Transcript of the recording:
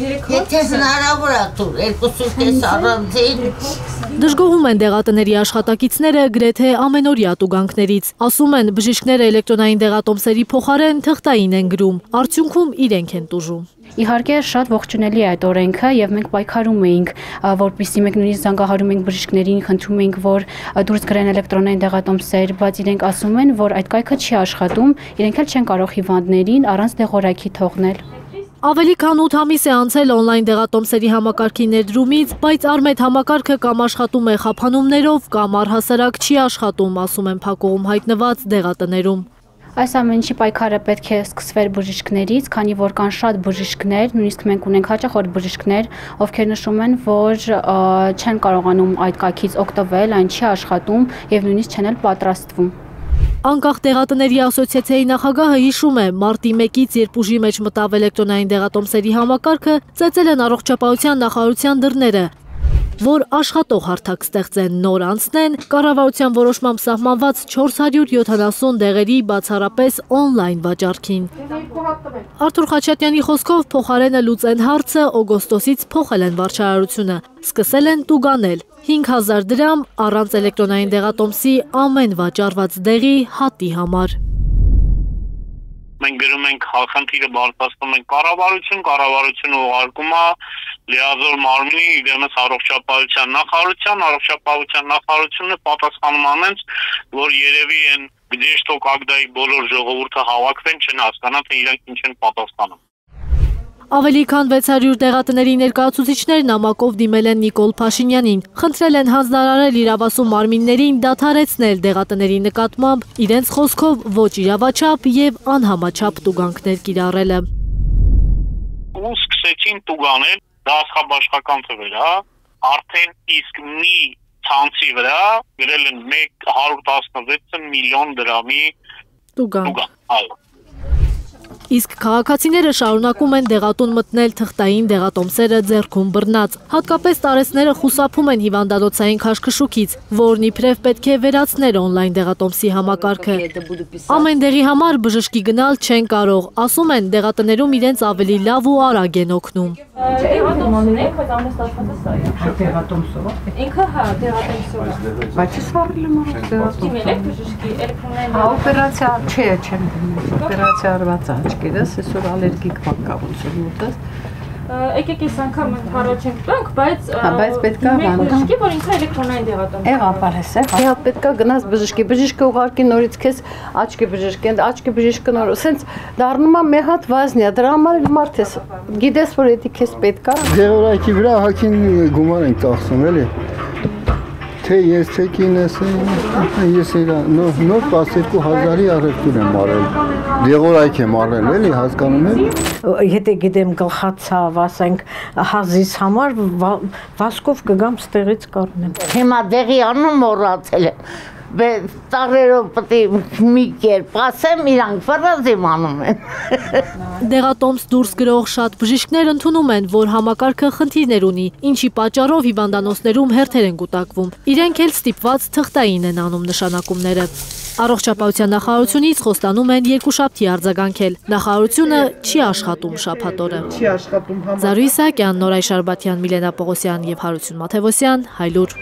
Եթե հնարավոր է դուր, երկուսուց կես առանձին։ Դժգոհում են դեղատների աշխատակիցները գրեթե ամենօրյա տուգանքներից։ Ասում են, բժիշկները էլեկտրոնային դեղատոմսերի փոխարեն թղթային են գրում, արդյունքում իրենք են տուժում։ Իհարկե շատ ողջունելի է այդ օրենքը եւ մենք պայքարում էինք, որպեսզի մենք նույնիսկ զանգահարում էինք բժիշկներին, խնդրում էինք, որ դուրս գրեն էլեկտրոնային դեղատոմսեր, բայց իրենք ասում են, որ այդ կայքը չի աշխատում, իրենք էլ չեն կարող հիվանդներին առանց դեղորայքի թողնել։ Ավելի քան 8 ամիս է անցել on-line դեղատոմսերի համակարգի ներդրումից, բայց Արմետ համակարգը կամ աշխատում է խափանումներով, կամ առհասարակ չի աշխատում, ասում են փակողում հայտնված դեղատներում։ Այս ամենի պայքարը պետք է սկսվեր բժիշկներից, քանի որ կան շատ բժիշկներ, նույնիսկ մենք ունենք հաճախորդ բժիշկներ, ովքեր նշում են, որ չեն կարողանում այդ կայքից օգտվել, այն չի աշխատում եւ նույնիսկ չեն էլ պատրաստվում։ Անկախ դեղատների ասոցիացիայի նախագահը հիշում է, մարտի 1-ից երբ ուժի մեջ մտավ էլեկտրոնային դեղատոմսերի համակարգը, ծեծել են առողջապահության նախարարության դռները, որ աշխատող հարթակ ստեղծեն նոր անցնեն կառավարության որոշմամբ սահմանված 470 դեղերի բացառապես on-line վաճառքին։ Արթուր Խաչատյանի խոսքով փոխարենը լուծեն հարցը օգոստոսից փոխել են վարչարարությունը, սկսել են տուգանել 5000 դրամ առանց էլեկտրոնային դեղատոմսի ամեն վաճառված դեղի հատի համար մենք գրում ենք խնդիրը բարձրացնում ենք կառավարություն, կառավարությունը ուղարկում է լիազոր մարմնի իրենս առողջապահության նախարարության, առողջապահության նախարարությունը պատասխանում անենց, որ երևի են գժեշտո կագդայի բոլոր ժողովուրդը հավաքվեն, չեն հասկանա թե իրենք ինչ են պատասխանում։ Ավելի քան 600 տեղատների ներկայացուցիչներ նամակով դիմել են Նիկոլ Փաշինյանին, խնդրել են հանձնարարել իրավասու մարմիններին դադարեցնել դեղատների նկատմամբ իրենց խոսքով ոչ իրավաչափ եւ անհամաչափ տուգանքներ կիրառելը։ Ու սկսեցին տուգանել դասխաբաշխական թվեր, հա, արդեն իսկ մի ցանցի վրա գրել են 116 միլիոն դրամի Տուգան, այո։ Իսկ քաղաքացիները շարունակում են դեղատուն մտնել թղթային դեղատոմսերը ձեռքում բռնած։ Հատկապես տարեցները խուսափում են հիվանդանոցային քաշքշուկից, որն իբրև պետք է վերացներ on-line դեղատոմսի համակարգը։ Ամեն դեղի համար բժշկի գնալ չեն կարող, ասում են դեղատներում իրենց ավելի լավ ու արագ են օգնում։ Դեղատոմսն է, բայց ամենաստարված սա է։ Դեղատոմսով։ Ինքը հա, դեղատոմսով։ Բայց ես վարել եմ առանց դեղատոմսով։ Դիմել եք բժշկի էլեկտրոնային։ Հա, օպերացիա չէ, չեմ դիմել։ Օպերացիա արված աչք ջերմերս, այսօր ալերգիկ մանկավություն ուտես։ Եկեք այս անգամ առաջ ենք տանք, բայց Հա, բայց պետքա բժշկի, որ ինքը էլեկտրոնային դեղատոմ։ Եղա, բարես է։ Հա, պետքա գնաս բժշկի, բժիշկը ուղարկի նորից քեզ աչքի բժշկի, աչքի բժիշկը նոր, ասենց դառնում է մի հատ վազնիա, դրա համար մարդ ես։ Գիտես, որ դա քեզ պետքա։ Դեղորայքի վրա հակին գումար են ծախսում, էլի թե ես թե կինս ես իրա նոր նոր 12000-ի առևտուր եմ արել դեղորայք եմ արել էլի հասկանում եք եթե գիտեմ գլխացավ ասենք հազիս համար վասկով կգամ ստեղից կառնեմ հիմա դեղի անուն մոռացել եմ տարերով պետք մի կերպ ասեմ, իրանք ֆրազ իմանում են։ Դեղատոմս դուրս գրող շատ բժիշկներ ընդունում են, որ համակարգը խնդիրներ ունի, ինչի պատճառով հիվանդանոցներում հերթեր են կուտակվում։ Իրենք էլ ստիպված թղթային են անում նշանակումները։ Առողջապահության նախարարությունից խոստանում են երկուշաբթի արձագանքել։ Նախարարությունը չի աշխատում շաբաթօրը։ Չի աշխատում համա։ Զարուհի Սահակյան, Նորայ Շարբաթյան, Միլենա Պողոսյան եւ Հարություն Մաթեվոսյան, Հայլուր։